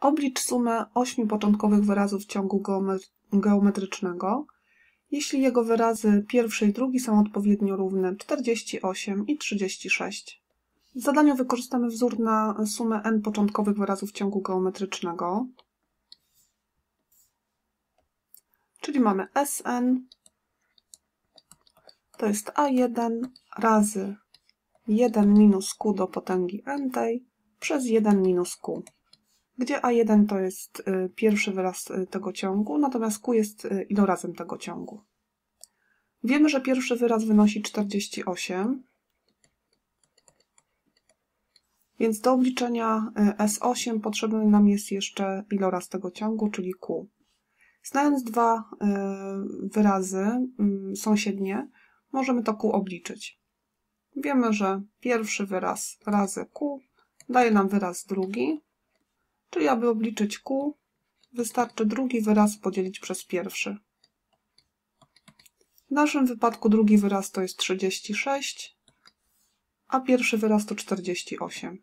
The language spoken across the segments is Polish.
Oblicz sumę ośmiu początkowych wyrazów ciągu geometrycznego, jeśli jego wyrazy pierwszy i drugi są odpowiednio równe 48 i 36. W zadaniu wykorzystamy wzór na sumę n początkowych wyrazów ciągu geometrycznego, czyli mamy Sn, to jest A1 razy 1 minus q do potęgi n tej przez 1 minus q gdzie A1 to jest y, pierwszy wyraz y, tego ciągu, natomiast Q jest y, ilorazem tego ciągu. Wiemy, że pierwszy wyraz wynosi 48, więc do obliczenia S8 potrzebny nam jest jeszcze iloraz tego ciągu, czyli Q. Znając dwa wyrazy mm, sąsiednie, możemy to Q obliczyć. Wiemy, że pierwszy wyraz razy Q daje nam wyraz drugi, Czyli aby obliczyć Q, wystarczy drugi wyraz podzielić przez pierwszy. W naszym wypadku drugi wyraz to jest 36, a pierwszy wyraz to 48.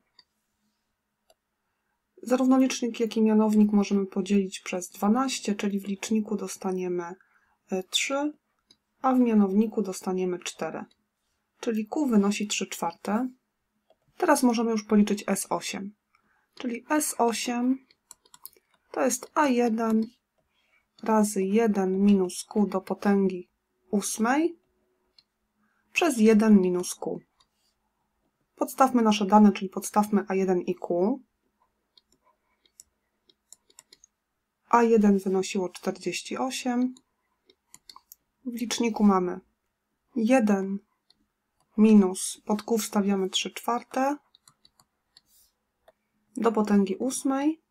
Zarówno licznik, jak i mianownik możemy podzielić przez 12, czyli w liczniku dostaniemy 3, e, a w mianowniku dostaniemy 4. Czyli Q wynosi 3 czwarte. Teraz możemy już policzyć S8 czyli S8 to jest A1 razy 1 minus Q do potęgi ósmej przez 1 minus Q. Podstawmy nasze dane, czyli podstawmy A1 i Q. A1 wynosiło 48. W liczniku mamy 1 minus, pod Q wstawiamy 3 czwarte, do potęgi ósmej,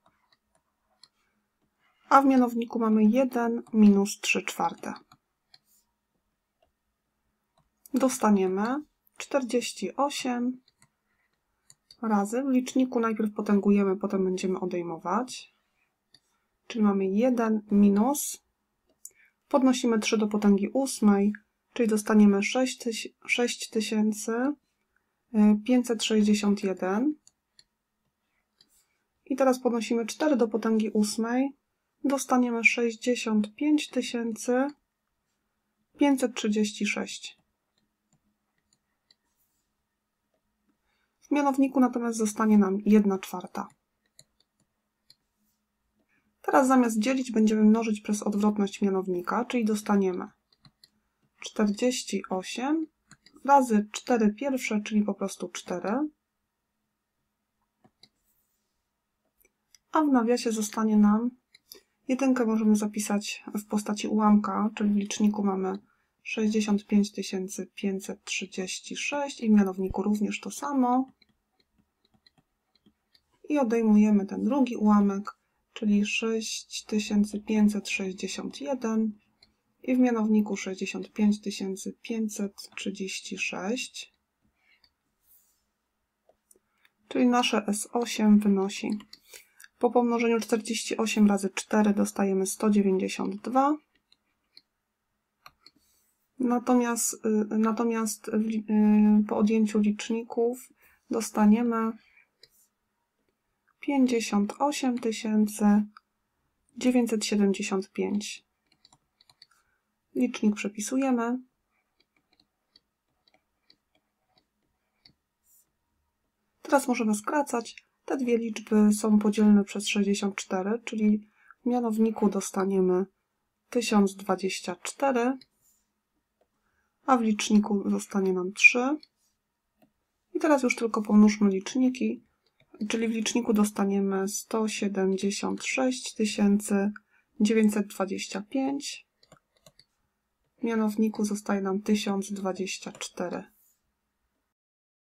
a w mianowniku mamy 1 minus 3 czwarte. Dostaniemy 48 razy. W liczniku najpierw potęgujemy, potem będziemy odejmować. Czyli mamy 1 minus. Podnosimy 3 do potęgi ósmej, czyli dostaniemy 6561 i teraz podnosimy 4 do potęgi ósmej, dostaniemy 65 536. W mianowniku natomiast zostanie nam 1 czwarta. Teraz zamiast dzielić będziemy mnożyć przez odwrotność mianownika, czyli dostaniemy 48 razy 4 pierwsze, czyli po prostu 4 a w nawiasie zostanie nam jedynkę możemy zapisać w postaci ułamka, czyli w liczniku mamy 65 536 i w mianowniku również to samo. I odejmujemy ten drugi ułamek, czyli 6561 i w mianowniku 65 536. Czyli nasze S8 wynosi po pomnożeniu 48 razy 4 dostajemy 192. Natomiast, y, natomiast y, po odjęciu liczników dostaniemy 58 975. Licznik przepisujemy. Teraz możemy skracać. Te dwie liczby są podzielne przez 64, czyli w mianowniku dostaniemy 1024, a w liczniku zostanie nam 3. I teraz już tylko pomnóżmy liczniki, czyli w liczniku dostaniemy 176 925, w mianowniku zostaje nam 1024.